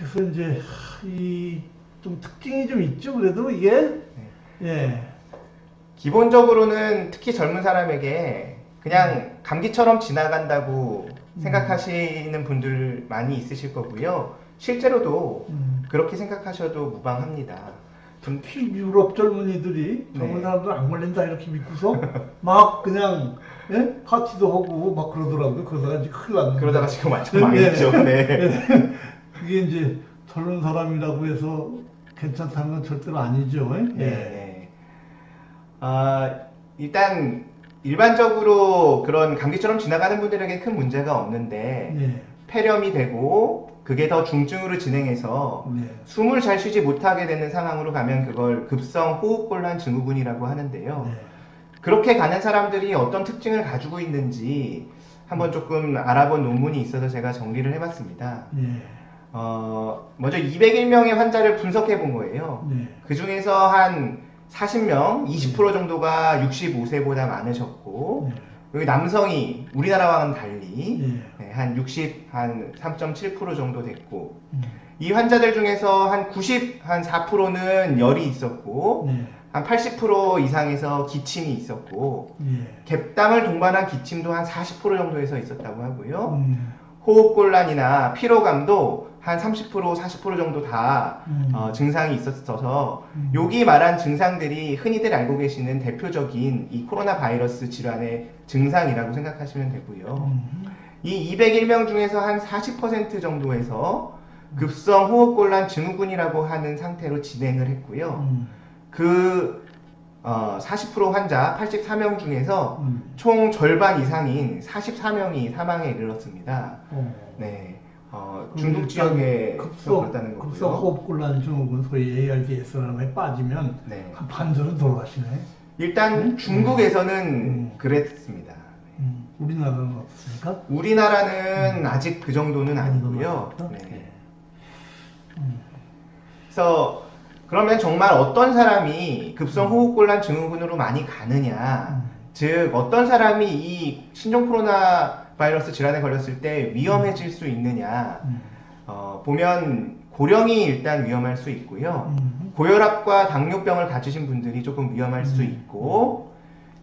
그래서 이제 이 좀 특징이 좀 있죠. 그래도 이게 예. 기본적으로는 특히 젊은 사람에게 그냥 감기처럼 지나간다고 음. 생각하시는 분들 많이 있으실 거고요. 실제로도 음. 그렇게 생각하셔도 무방합니다. 좀 특히 유럽 젊은이들이 젊은 네. 사람들 안 걸린다 이렇게 믿고서 막 그냥 예? 파티도 하고 막 그러더라고요. 그러다가 이제 큰일 났는데. 그러다가 지금 완전 네. 망했죠. 네. 그게 이제 젊은 사람이라고 해서 괜찮다는 건 절대로 아니죠. 예? 네. 아, 일단 일반적으로 그런 감기처럼 지나가는 분들에게 큰 문제가 없는데 예. 폐렴이 되고 그게 더 중증으로 진행해서 네. 숨을 잘 쉬지 못하게 되는 상황으로 가면 그걸 급성 호흡곤란 증후군이라고 하는데요. 네. 그렇게 가는 사람들이 어떤 특징을 가지고 있는지 한번 조금 알아본 논문이 있어서 제가 정리를 해봤습니다. 예. 어, 먼저 201명의 환자를 분석해 본 거예요. 네. 그 중에서 한 40명, 20% 정도가 65세보다 많으셨고, 네. 여기 남성이 우리나라와는 달리 예. 네, 한 60, 한 3.7% 정도 됐고, 음. 이 환자들 중에서 한 90, 한 4%는 열이 있었고, 네. 한80% 이상에서 기침이 있었고, 예. 객담을 동반한 기침도 한 40% 정도에서 있었다고 하고요. 음. 호흡곤란이나 피로감도 한 30%, 40% 정도 다 음. 어, 증상이 있었어서 음. 여기 말한 증상들이 흔히들 알고 계시는 대표적인 이 코로나 바이러스 질환의 증상이라고 생각하시면 되고요. 음. 이 201명 중에서 한 40% 정도에서 급성 호흡곤란 증후군이라고 하는 상태로 진행을 했고요. 음. 그 어, 40% 환자 84명 중에서 음. 총 절반 이상인 44명이 사망에 이르렀습니다. 어. 네, 어, 그럼 중국 지역에 거고요. 급성 호흡곤란 증후군 소위 ARDS라는 빠지면 네. 한 반절은 돌아가시네. 일단 음? 중국에서는 음. 그랬습니다. 음. 우리나라는 어떻습니까? 우리나라는 아직 그 정도는 아니고요. 음. 네. 음. 그래서 그러면 정말 어떤 사람이 급성 호흡곤란 증후군으로 많이 가느냐, 음. 즉 어떤 사람이 이 신종 코로나 바이러스 질환에 걸렸을 때 위험해질 수 있느냐, 음. 어, 보면 고령이 일단 위험할 수 있고요. 음. 고혈압과 당뇨병을 가지신 분들이 조금 위험할 수 음. 있고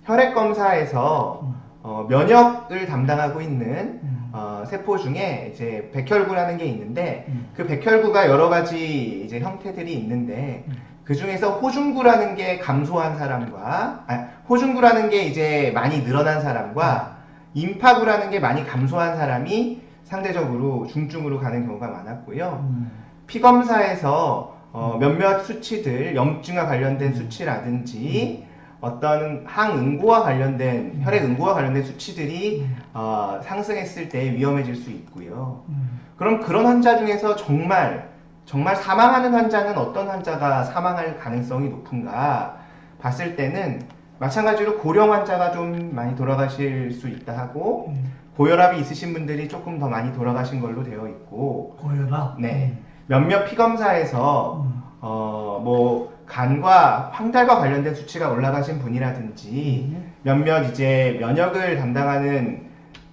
혈액 검사에서 음. 어, 면역을 담당하고 있는 음. 어, 세포 중에 이제 백혈구라는 게 있는데 음. 그 백혈구가 여러 가지 이제 형태들이 있는데 음. 그 중에서 호중구라는 게 감소한 사람과 아, 호중구라는 게 이제 많이 늘어난 사람과 임파구라는 게 많이 감소한 사람이 상대적으로 중증으로 가는 경우가 많았고요. 음. 피 검사에서 어, 몇몇 수치들 염증과 관련된 수치라든지 어떤 항응고와 관련된 혈액 응고와 관련된 수치들이 음. 어, 상승했을 때 위험해질 수 있고요. 음. 그럼 그런 환자 중에서 정말 정말 사망하는 환자는 어떤 환자가 사망할 가능성이 높은가 봤을 때는 마찬가지로 고령 환자가 좀 많이 돌아가실 수 있다 하고 음. 고혈압이 있으신 분들이 조금 더 많이 돌아가신 걸로 되어 있고 고혈압. 네. 몇몇 피검사에서 음. 어, 뭐 간과 황달과 관련된 수치가 올라가신 분이라든지 음. 몇몇 이제 면역을 담당하는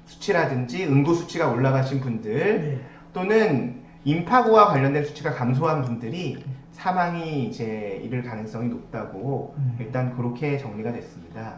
수치라든지 응고 수치가 올라가신 분들 네. 또는 임파고와 관련된 수치가 감소한 분들이 사망이 이제 이를 가능성이 높다고 음. 일단 그렇게 정리가 됐습니다.